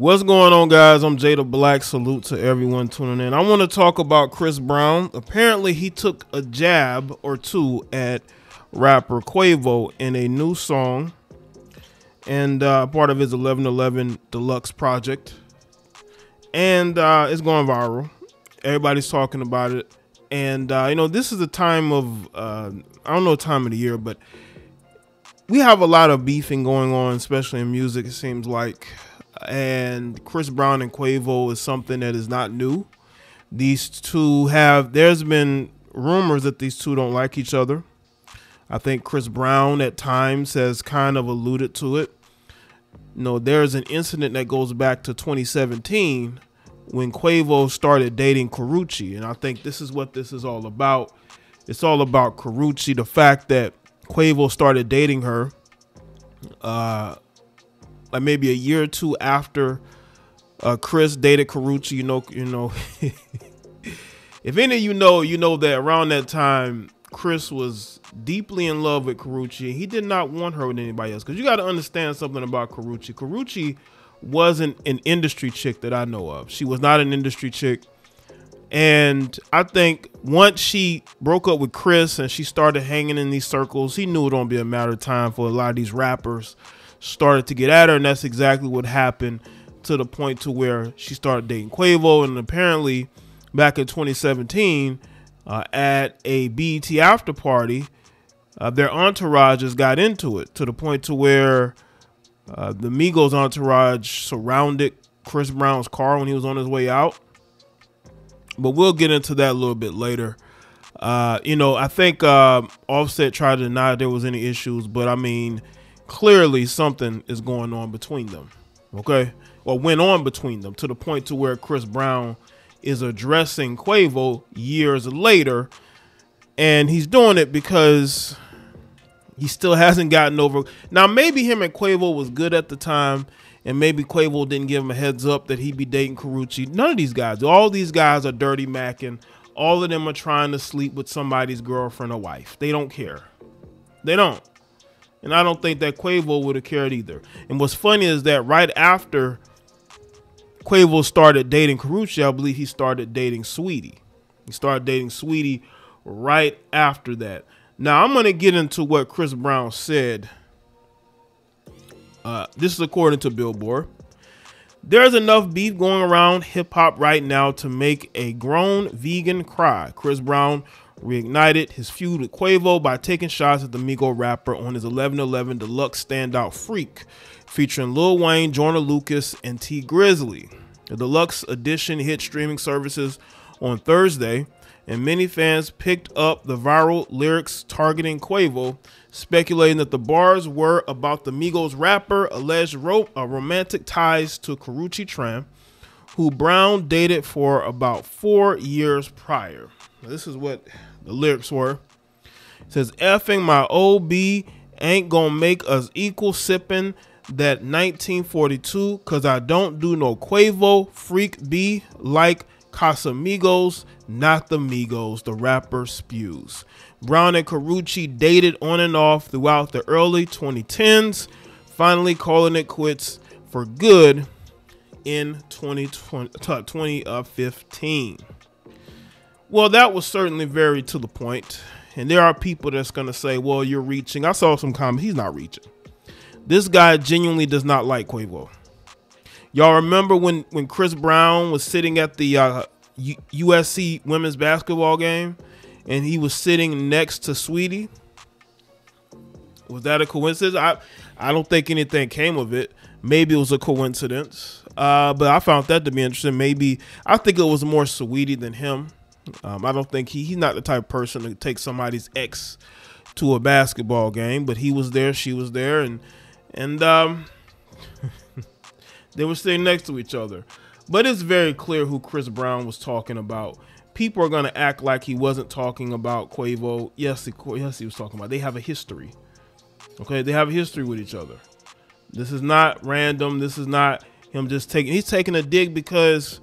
What's going on, guys? I'm Jaye De Black. Salute to everyone tuning in. I want to talk about Chris Brown. Apparently, he took a jab or two at rapper Quavo in a new song and uh, part of his 1111 Deluxe project. And uh, it's going viral. Everybody's talking about it. And, uh, you know, this is a time of, uh, I don't know time of the year, but we have a lot of beefing going on, especially in music, it seems like and Chris Brown and Quavo is something that is not new. These two have there's been rumors that these two don't like each other. I think Chris Brown at times has kind of alluded to it. You know, there's an incident that goes back to 2017 when Quavo started dating Karrueche, and I think this is what this is all about. It's all about Karrueche, the fact that Quavo started dating her. Uh, like maybe a year or two after uh, Chris dated Karrueche, you know, you know, if any of you know, you know that around that time, Chris was deeply in love with Karrueche. He did not want her with anybody else because you got to understand something about Karrueche. Karrueche wasn't an industry chick that I know of. She was not an industry chick. And I think once she broke up with Chris and she started hanging in these circles, he knew it would be a matter of time for a lot of these rappers started to get at her, and that's exactly what happened to the point to where she started dating Quavo, and apparently back in 2017 uh, at a BET after party, uh, their entourages got into it to the point to where uh, the Migos entourage surrounded Chris Brown's car when he was on his way out. But we'll get into that a little bit later. Uh, you know, I think uh, Offset tried to deny there was any issues, but I mean, clearly something is going on between them. Okay? Or went on between them to the point to where Chris Brown is addressing Quavo years later. And he's doing it because he still hasn't gotten over. Now, maybe him and Quavo was good at the time, and maybe Quavo didn't give him a heads up that he'd be dating Karrueche. None of these guys, all these guys are dirty macking. All of them are trying to sleep with somebody's girlfriend or wife. They don't care. They don't. And I don't think that Quavo would have cared either. And what's funny is that right after Quavo started dating Karrueche, I believe he started dating Saweetie. He started dating Saweetie right after that. Now I'm gonna get into what Chris Brown said. Uh, this is according to Billboard. There's enough beef going around hip hop right now to make a grown vegan cry. Chris Brown reignited his feud with Quavo by taking shots at the Migo rapper on his 1111 Deluxe Standout Freak, featuring Lil Wayne, Joyner Lucas, and Tee Grizzley. The deluxe edition hit streaming services on Thursday, and many fans picked up the viral lyrics targeting Quavo, speculating that the bars were about the Migos rapper alleged ro- uh, romantic ties to Karrueche Tran, who Brown dated for about four years prior. Now, this is what the lyrics were. It says, effing my OB ain't gonna make us equal sipping that 1942 cause I don't do no Quavo freak B like Casamigos, not the Migos, the rapper spews. Brown and Karrueche dated on and off throughout the early 2010s, finally calling it quits for good in 2020, 2015. Uh, well, that was certainly very to the point. And there are people that's going to say, well, you're reaching. I saw some comments. He's not reaching. This guy genuinely does not like Quavo. Y'all remember when, when Chris Brown was sitting at the uh, USC women's basketball game and he was sitting next to Saweetie? Was that a coincidence? I, I don't think anything came of it. Maybe it was a coincidence. Uh, but I found that to be interesting. Maybe I think it was more Saweetie than him. Um, I don't think he he's not the type of person to take somebody's ex to a basketball game, but he was there, she was there, and and um, they were sitting next to each other. But it's very clear who Chris Brown was talking about. People are gonna act like he wasn't talking about Quavo. Yes, he, yes, he was talking about. They have a history. Okay, they have a history with each other. This is not random. This is not him just taking. He's taking a dig because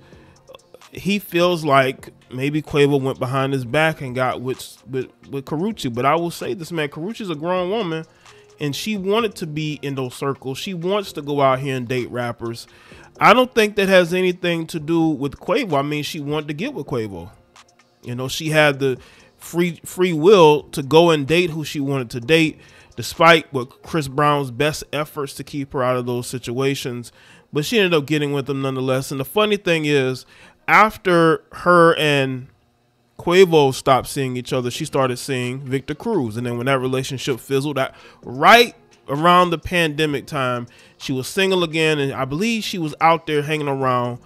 he feels like maybe Quavo went behind his back and got with with with Karrueche. But I will say this, man, Karrueche's a grown woman, and she wanted to be in those circles. She wants to go out here and date rappers. I don't think that has anything to do with Quavo. I mean, she wanted to get with Quavo. You know, she had the free free will to go and date who she wanted to date, despite what Chris Brown's best efforts to keep her out of those situations. But she ended up getting with him nonetheless. And the funny thing is, after her and Quavo stopped seeing each other, she started seeing Victor Cruz. And then when that relationship fizzled out, right around the pandemic time, she was single again. And I believe she was out there hanging around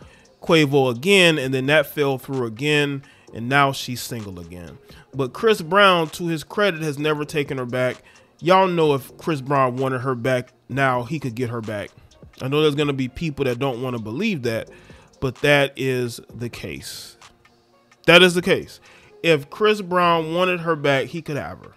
Quavo again. And then that fell through again. And now she's single again. But Chris Brown, to his credit, has never taken her back. Y'all know if Chris Brown wanted her back now, he could get her back. I know there's going to be people that don't want to believe that, but that is the case. That is the case. If Chris Brown wanted her back, he could have her.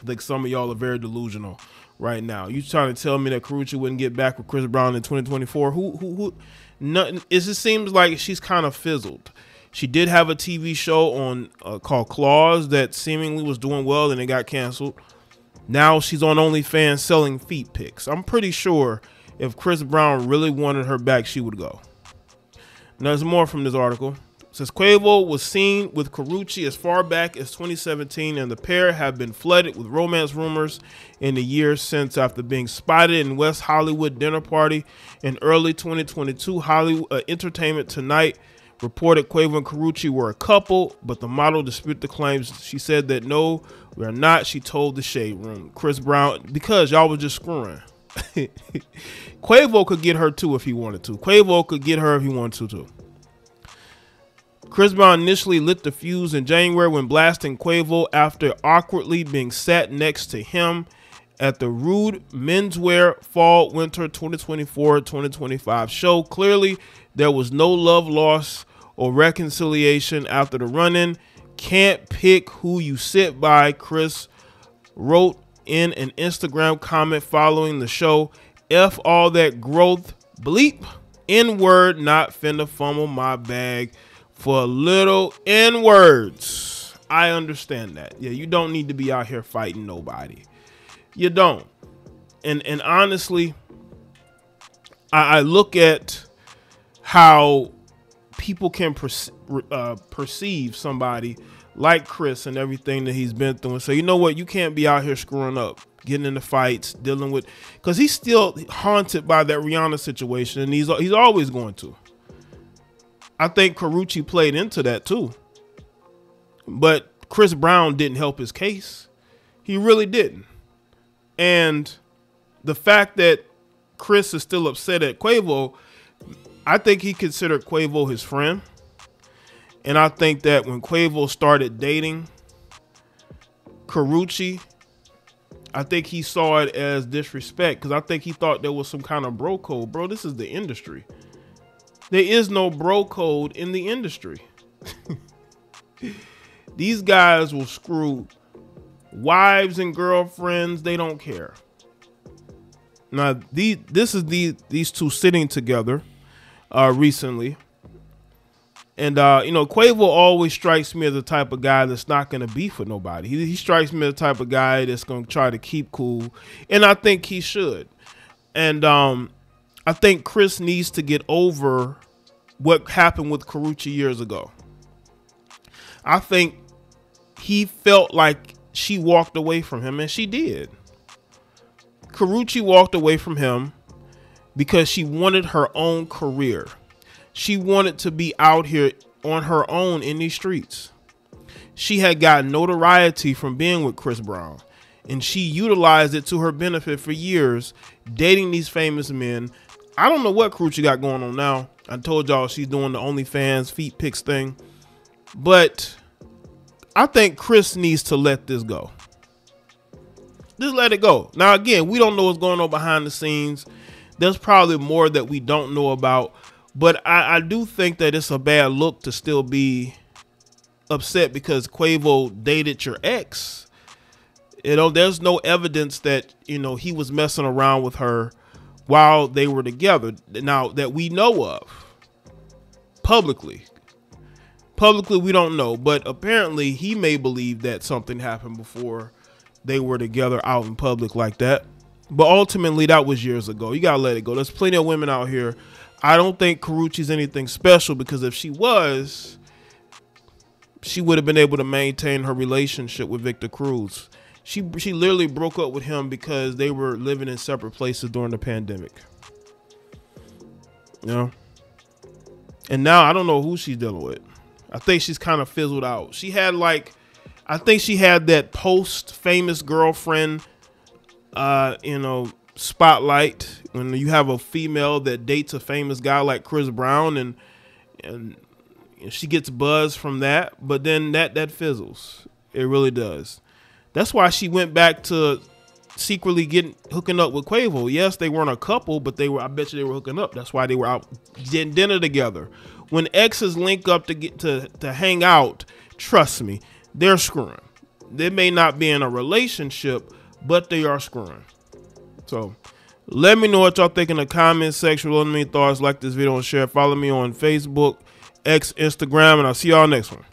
I think some of y'all are very delusional right now. You trying to tell me that Karrueche wouldn't get back with Chris Brown in 2024? Who who who nothing it just seems like she's kind of fizzled. She did have a TV show on uh, called Claws that seemingly was doing well and it got canceled. Now she's on OnlyFans selling feet pics. I'm pretty sure if Chris Brown really wanted her back, she would go. Now, there's more from this article. Says Quavo was seen with Karrueche as far back as 2017, and the pair have been flooded with romance rumors in the years since after being spotted in West Hollywood dinner party in early 2022. Hollywood uh, Entertainment Tonight reported Quavo and Karrueche were a couple, but the model disputed the claims. She said that no, we are not. She told the Shade Room. Chris Brown, because y'all was just screwing. Quavo could get her too if he wanted to. Quavo could get her if he wanted to too. Chris Brown initially lit the fuse in January when blasting Quavo after awkwardly being sat next to him at the Rhude Menswear Fall Winter 2024-2025 show. Clearly, there was no love loss or reconciliation after the run-in. Can't pick who you sit by, Chris wrote in an Instagram comment following the show. F all that growth bleep. N word, not finna fumble my bag for a little N words. I understand that. Yeah, you don't need to be out here fighting nobody. You don't. And and honestly, I, I look at how people can perce- uh, perceive somebody like Chris and everything that he's been through and say, you know what, you can't be out here screwing up, getting into fights, dealing with, because he's still haunted by that Rihanna situation, and he's he's always going to. I think Karrueche played into that too, but Chris Brown didn't help his case. He really didn't, and the fact that Chris is still upset at Quavo, I think he considered Quavo his friend. And I think that when Quavo started dating Karrueche, I think he saw it as disrespect because I think he thought there was some kind of bro code. Bro, this is the industry. There is no bro code in the industry. These guys will screw wives and girlfriends. They don't care. Now, these, this is the, these two sitting together uh, recently. And uh, you know, Quavo always strikes me as the type of guy that's not going to beef with nobody. He, he strikes me as the type of guy that's going to try to keep cool, and I think he should. And um, I think Chris needs to get over what happened with Karrueche years ago. I think he felt like she walked away from him, and she did. Karrueche walked away from him because she wanted her own career she wanted to be out here on her own in these streets. She had gotten notoriety from being with Chris Brown, and she utilized it to her benefit for years, dating these famous men. I don't know what crew she got going on now. I told y'all she's doing the OnlyFans feet pics thing, but I think Chris needs to let this go. Just let it go. Now, again, we don't know what's going on behind the scenes. There's probably more that we don't know about. But I, I do think that it's a bad look to still be upset because Quavo dated your ex. You know, there's no evidence that, you know, he was messing around with her while they were together. Now, that we know of publicly. Publicly, we don't know, but apparently he may believe that something happened before they were together out in public like that. But ultimately, that was years ago. You gotta let it go. There's plenty of women out here. I don't think Karrueche's anything special because if she was, she would have been able to maintain her relationship with Victor Cruz. She she literally broke up with him because they were living in separate places during the pandemic. You know? And now I don't know who she's dealing with. I think she's kind of fizzled out. She had like I think she had that post famous girlfriend uh, you know, spotlight when you have a female that dates a famous guy like Chris Brown and and she gets buzz from that, but then that that fizzles. It really does. That's why she went back to secretly getting hooking up with Quavo. Yes, they weren't a couple, but they were. I bet you they were hooking up. That's why they were out getting dinner together. When exes link up to get to to hang out, trust me, they're screwing. They may not be in a relationship, but they are screwing. So let me know what y'all think in the comment section. Let me thoughts, like this video and share. Follow me on Facebook, X, Instagram, and I'll see y'all next one.